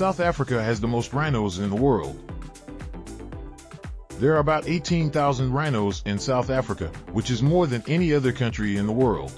South Africa has the most rhinos in the world. There are about 18,000 rhinos in South Africa, which is more than any other country in the world.